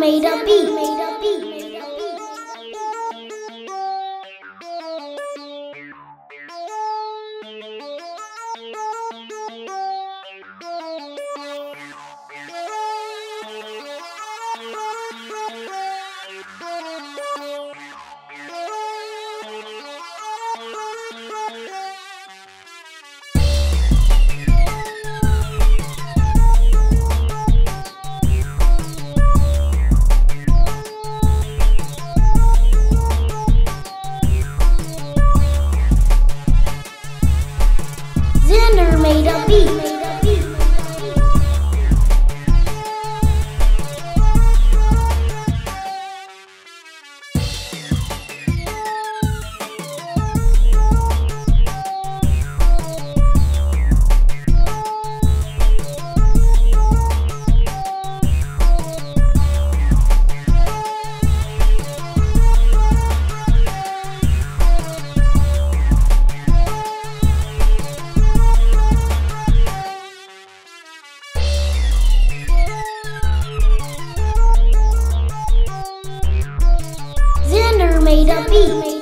made a beat. Xander made a beat. Made a beat.